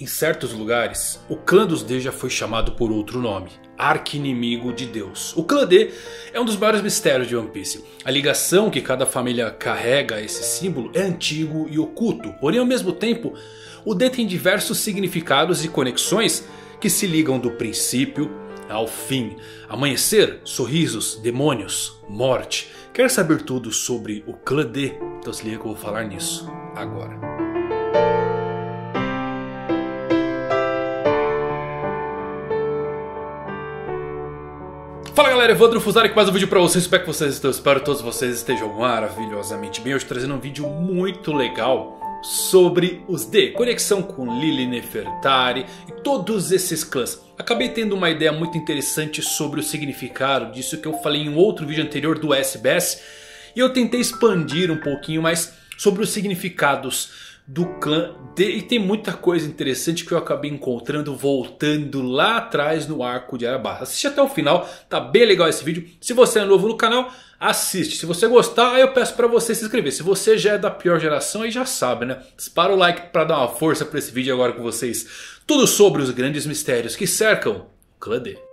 Em certos lugares, o clã dos D já foi chamado por outro nome, Arquinimigo de Deus. O clã D é um dos maiores mistérios de One Piece. A ligação que cada família carrega a esse símbolo é antigo e oculto, porém ao mesmo tempo, o D tem diversos significados e conexões que se ligam do princípio ao fim. Amanhecer, sorrisos, demônios, morte. Quer saber tudo sobre o clã D? Então se liga que eu vou falar nisso agora. Fala galera, Evandro Fusari com mais um vídeo pra vocês, espero que vocês estão, espero que todos vocês estejam maravilhosamente bem. Hoje trazendo um vídeo muito legal sobre os D, conexão com Lili Nefertari e todos esses clãs. Acabei tendo uma ideia muito interessante sobre o significado disso que eu falei em um outro vídeo anterior do SBS. E eu tentei expandir um pouquinho mais sobre os significados do clã D. E tem muita coisa interessante que eu acabei encontrando voltando lá atrás no arco de Arabasta. Assiste até o final, tá bem legal esse vídeo. Se você é novo no canal, assiste. Se você gostar, eu peço para você se inscrever. Se você já é da pior geração, aí já sabe, né? Dispara o like para dar uma força para esse vídeo agora com vocês. Tudo sobre os grandes mistérios que cercam o clã D.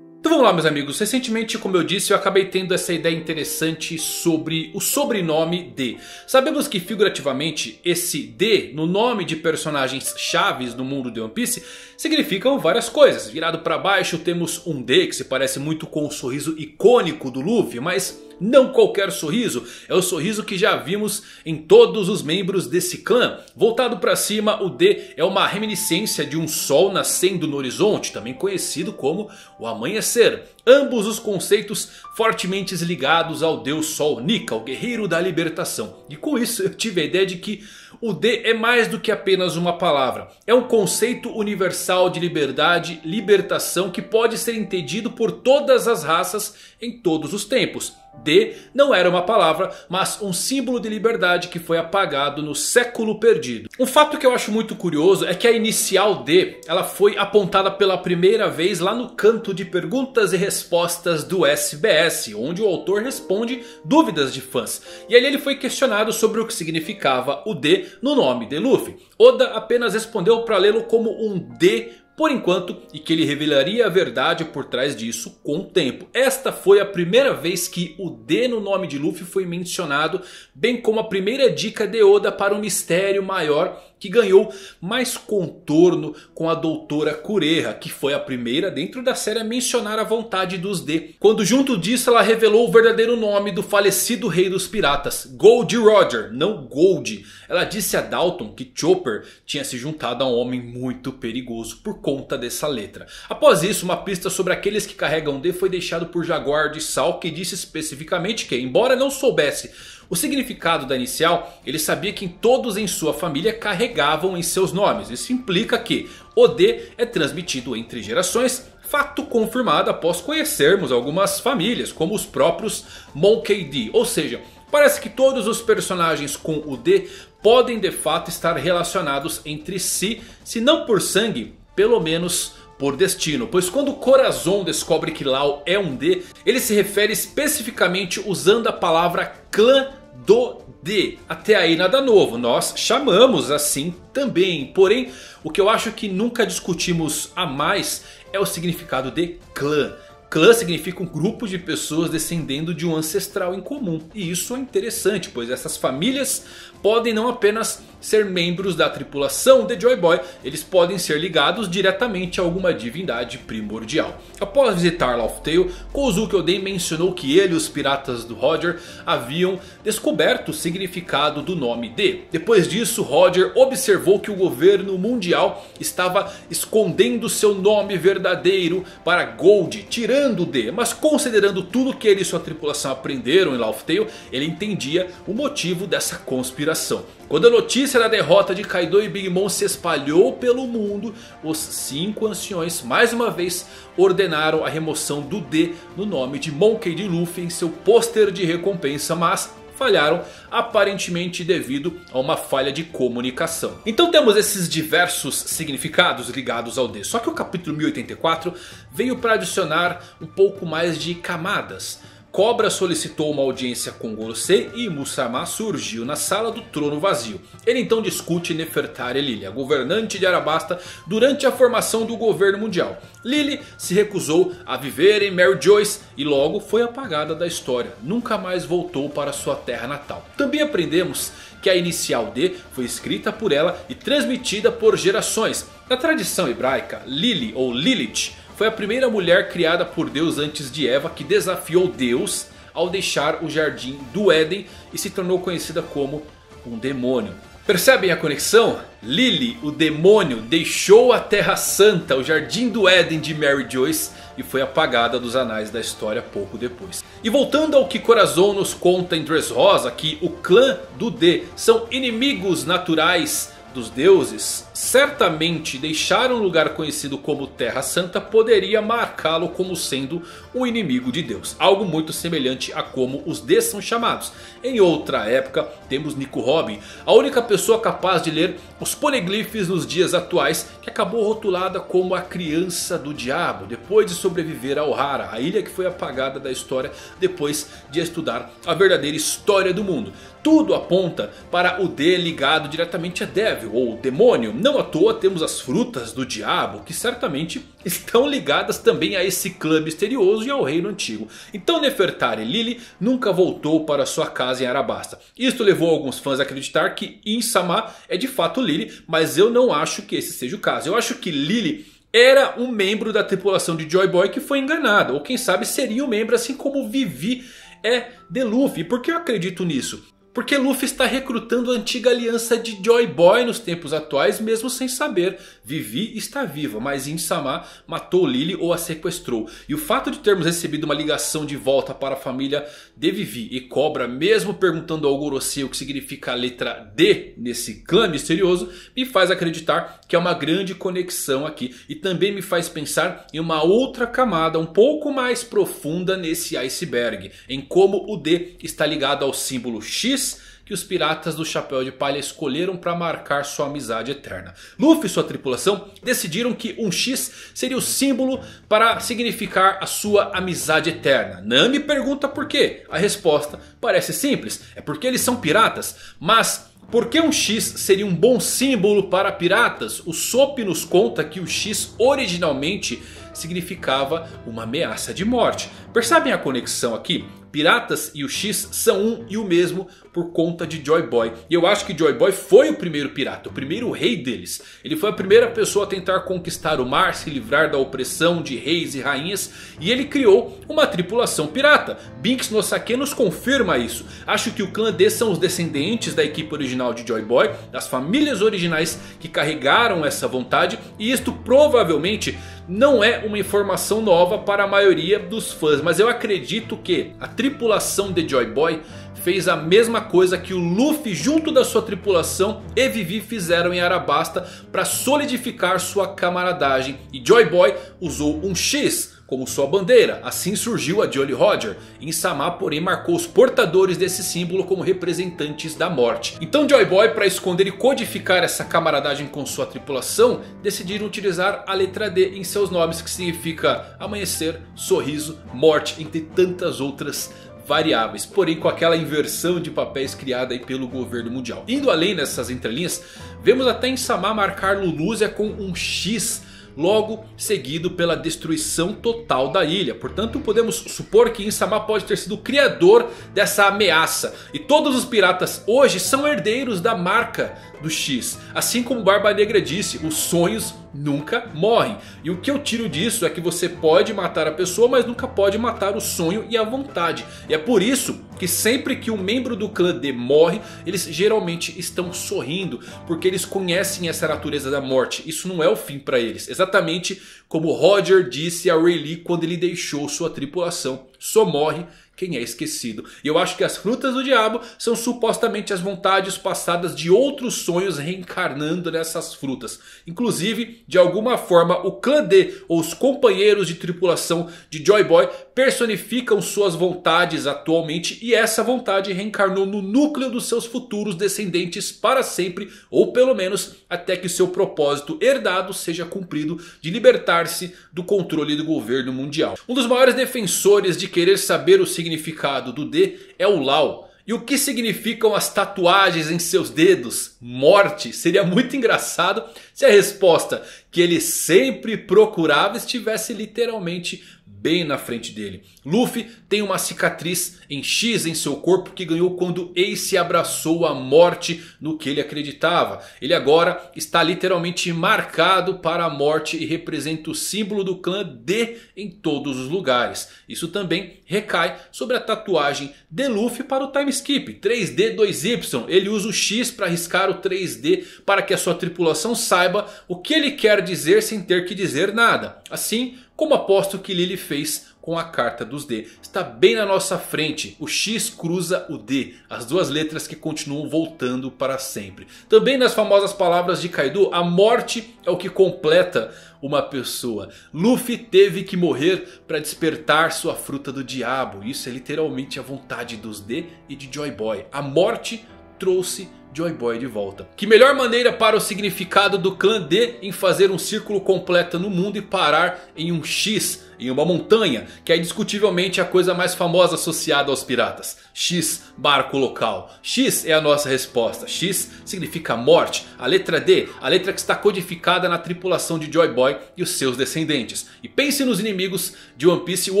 vamos lá meus amigos, recentemente como eu disse eu acabei tendo essa ideia interessante sobre o sobrenome D. Sabemos que figurativamente esse D no nome de personagens chaves no mundo de One Piece significam várias coisas. Virado para baixo temos um D que se parece muito com o sorriso icônico do Luffy, mas não qualquer sorriso, é o sorriso que já vimos em todos os membros desse clã. Voltado para cima, o D é uma reminiscência de um sol nascendo no horizonte, também conhecido como o amanhecer. Ambos os conceitos fortemente ligados ao deus Sol Nika, o guerreiro da libertação. E com isso eu tive a ideia de que o D é mais do que apenas uma palavra. É um conceito universal de liberdade, libertação que pode ser entendido por todas as raças em todos os tempos. D não era uma palavra, mas um símbolo de liberdade que foi apagado no século perdido. Um fato que eu acho muito curioso é que a inicial D ela foi apontada pela primeira vez lá no canto de perguntas e respostas do SBS, onde o autor responde dúvidas de fãs. E ali ele foi questionado sobre o que significava o D no nome de Luffy. Oda apenas respondeu para lê-lo como um D por enquanto e que ele revelaria a verdade por trás disso com o tempo. Esta foi a primeira vez que o D no nome de Luffy foi mencionado, bem como a primeira dica de Oda para um mistério maior que ganhou mais contorno com a doutora Kureha, que foi a primeira dentro da série a mencionar a vontade dos D. Quando junto disso ela revelou o verdadeiro nome do falecido rei dos piratas, Gold Roger, não Gold. Ela disse a Dalton que Chopper tinha se juntado a um homem muito perigoso por conta dessa letra. Após isso, uma pista sobre aqueles que carregam D foi deixado por Jaguar de Sal, que disse especificamente que, embora não soubesse o significado da inicial, ele sabia que todos em sua família carregavam em seus nomes. Isso implica que o D é transmitido entre gerações Fato confirmado após conhecermos algumas famílias, como os próprios Monkey D. Ou seja, parece que todos os personagens com o D podem de fato estar relacionados entre si, se não por sangue, pelo menos por destino. Pois quando Corazon descobre que Lau é um D, ele se refere especificamente usando a palavra clã do D. Até aí nada novo, nós chamamos assim também. Porém, o que eu acho que nunca discutimos a mais é o significado de clã. Clã significa um grupo de pessoas descendendo de um ancestral em comum. E isso é interessante, pois essas famílias podem não apenas ser membros da tripulação de Joy Boy, eles podem ser ligados diretamente a alguma divindade primordial. Após visitar Laugh Tale, Kozuki Oden mencionou que ele e os piratas do Roger haviam descoberto o significado do nome D. Depois disso, Roger observou que o governo mundial estava escondendo seu nome verdadeiro para Gold, tirando D. Mas considerando tudo que ele e sua tripulação aprenderam em Laugh Tale, ele entendia o motivo dessa conspiração. Quando a notícia da derrota de Kaido e Big Mom se espalhou pelo mundo, os cinco anciões mais uma vez ordenaram a remoção do D no nome de Monkey D. Luffy em seu pôster de recompensa, mas falharam aparentemente devido a uma falha de comunicação. Então temos esses diversos significados ligados ao D. Só que o capítulo 1084 veio para adicionar um pouco mais de camadas Cobra solicitou uma audiência com Gorosei e Musama surgiu na sala do trono vazio. Ele então discute Nefertari Lily, a governante de Arabasta, durante a formação do governo mundial. Lily se recusou a viver em Mary Joyce e logo foi apagada da história. Nunca mais voltou para sua terra natal. Também aprendemos que a inicial D foi escrita por ela e transmitida por gerações. Na tradição hebraica, Lili ou Lilith foi a primeira mulher criada por Deus antes de Eva que desafiou Deus ao deixar o jardim do Éden e se tornou conhecida como um demônio. Percebem a conexão? Lily, o demônio, deixou a Terra Santa, o Jardim do Éden de Mary Joyce e foi apagada dos anais da história pouco depois. E voltando ao que Corazon nos conta em Dressrosa, que o clã do D são inimigos naturais dos deuses, certamente deixar um lugar conhecido como Terra Santa poderia marcá-lo como sendo um inimigo de Deus. Algo muito semelhante a como os D são chamados. Em outra época temos Nico Robin, a única pessoa capaz de ler os poliglifes nos dias atuais que acabou rotulada como a criança do diabo depois de sobreviver a Ohara, a ilha que foi apagada da história depois de estudar a verdadeira história do mundo. Tudo aponta para o D ligado diretamente a Devil ou demônio. Não à toa temos as frutas do diabo que certamente estão ligadas também a esse clã misterioso e ao reino antigo. Então Nefertari Lily nunca voltou para sua casa em Arabasta. Isto levou alguns fãs a acreditar que Insama é de fato Lily, mas eu não acho que esse seja o caso. Eu acho que Lily era um membro da tripulação de Joy Boy que foi enganado. Ou quem sabe seria um membro assim como Vivi é de Luffy. Por que eu acredito nisso? Porque Luffy está recrutando a antiga aliança de Joy Boy nos tempos atuais mesmo sem saber. Vivi está viva, mas Insama matou Lily ou a sequestrou. E o fato de termos recebido uma ligação de volta para a família de Vivi e Cobra, mesmo perguntando ao Gorosei o que significa a letra D nesse clã misterioso, me faz acreditar que é uma grande conexão aqui. E também me faz pensar em uma outra camada um pouco mais profunda nesse iceberg. Em como o D está ligado ao símbolo X que os piratas do Chapéu de Palha escolheram para marcar sua amizade eterna. Luffy e sua tripulação decidiram que um X seria o símbolo para significar a sua amizade eterna. Nami pergunta por quê. A resposta parece simples, é porque eles são piratas, mas... Por que um X seria um bom símbolo para piratas? O Sop nos conta que o X originalmente significava uma ameaça de morte. Percebem a conexão aqui? Piratas e o X são um e o mesmo por conta de Joy Boy. E eu acho que Joy Boy foi o primeiro pirata, o primeiro rei deles. Ele foi a primeira pessoa a tentar conquistar o mar, se livrar da opressão de reis e rainhas. E ele criou uma tripulação pirata. Binks no Sake nos confirma isso. Acho que o clã D são os descendentes da equipe original de Joy Boy. Das famílias originais que carregaram essa vontade. E isto provavelmente não é uma informação nova para a maioria dos fãs. Mas eu acredito que a tripulação de Joy Boy fez a mesma coisa que o Luffy junto da sua tripulação e Vivi fizeram em Arabasta para solidificar sua camaradagem. E Joy Boy usou um X como sua bandeira. Assim surgiu a Jolly Roger. Insama porém marcou os portadores desse símbolo como representantes da morte. Então Joy Boy para esconder e codificar essa camaradagem com sua tripulação. Decidiram utilizar a letra D em seus nomes que significa amanhecer, sorriso, morte entre tantas outras variáveis, porém com aquela inversão de papéis criada pelo governo mundial. Indo além dessas entrelinhas, vemos até Insama marcar Lulúzia com um X logo seguido pela destruição total da ilha. Portanto podemos supor que Insama pode ter sido o criador dessa ameaça. E todos os piratas hoje são herdeiros da marca do X. Assim como Barba Negra disse, os sonhos nunca morrem. E o que eu tiro disso é que você pode matar a pessoa, mas nunca pode matar o sonho e a vontade. E é por isso que sempre que um membro do clã D morre, eles geralmente estão sorrindo. Porque eles conhecem essa natureza da morte. Isso não é o fim para eles. Exatamente como Roger disse a Rayleigh quando ele deixou sua tripulação. Só morre quem é esquecido. E eu acho que as frutas do diabo são supostamente as vontades passadas de outros sonhos reencarnando nessas frutas. Inclusive, de alguma forma, o clã D ou os companheiros de tripulação de Joy Boy personificam suas vontades atualmente. E essa vontade reencarnou no núcleo dos seus futuros descendentes para sempre. Ou pelo menos até que seu propósito herdado seja cumprido de libertar-se do controle do governo mundial. Um dos maiores defensores de querer saber o significado do D é o Lau. E o que significam as tatuagens em seus dedos? Morte. Seria muito engraçado se a resposta que ele sempre procurava estivesse literalmente bem na frente dele. Luffy tem uma cicatriz em X em seu corpo que ganhou quando Ace abraçou a morte no que ele acreditava. Ele agora está literalmente marcado para a morte e representa o símbolo do clã D em todos os lugares. Isso também recai sobre a tatuagem de Luffy para o time skip 3D 2Y. Ele usa o X para riscar o 3D para que a sua tripulação saiba o que ele quer dizer sem ter que dizer nada. Assim como aposto que Lily fez com a carta dos D. Está bem na nossa frente, o X cruza o D, as duas letras que continuam voltando para sempre. Também nas famosas palavras de Kaido, a morte é o que completa uma pessoa. Luffy teve que morrer para despertar sua fruta do diabo. Isso é literalmente a vontade dos D e de Joy Boy. A morte trouxe Joy Boy de volta. Que melhor maneira para o significado do clã D em fazer um círculo completo no mundo e parar em um X em uma montanha, que é indiscutivelmente a coisa mais famosa associada aos piratas. X, barco local. X é a nossa resposta. X significa morte. A letra D, a letra que está codificada na tripulação de Joy Boy e os seus descendentes. E pense nos inimigos de One Piece, o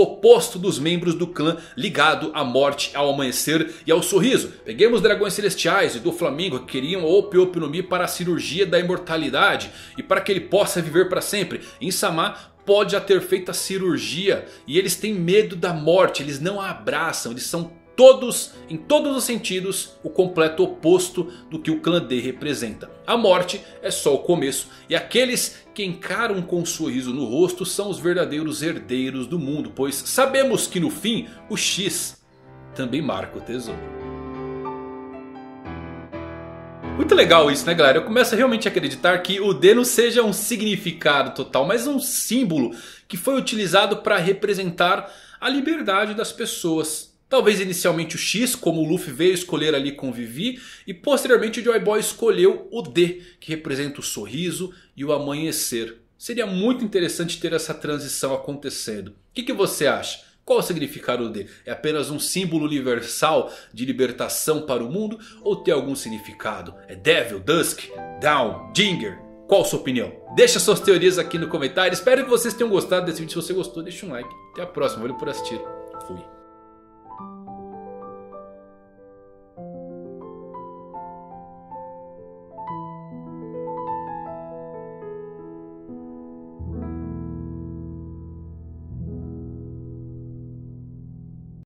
oposto dos membros do clã ligado à morte, ao amanhecer e ao sorriso. Peguemos dragões celestiais e do Flamingo que queriam Ope Ope no Mi para a cirurgia da imortalidade e para que ele possa viver para sempre. Insama pode já ter feito a cirurgia e eles têm medo da morte, eles não a abraçam, eles são todos, em todos os sentidos, o completo oposto do que o clã D representa. A morte é só o começo e aqueles que encaram com um sorriso no rosto são os verdadeiros herdeiros do mundo, pois sabemos que no fim o X também marca o tesouro. Muito legal isso, né galera? Eu começo realmente a acreditar que o D não seja um significado total, mas um símbolo que foi utilizado para representar a liberdade das pessoas. Talvez inicialmente o X, como o Luffy veio escolher ali com Vivi. E posteriormente o Joy Boy escolheu o D, que representa o sorriso e o amanhecer. Seria muito interessante ter essa transição acontecendo. O que, que você acha? Qual o significado D? É apenas um símbolo universal de libertação para o mundo? Ou tem algum significado? É Devil, Dusk, Down, Jinger? Qual sua opinião? Deixa suas teorias aqui no comentário. Espero que vocês tenham gostado desse vídeo. Se você gostou, deixa um like. Até a próxima. Valeu por assistir. Fui.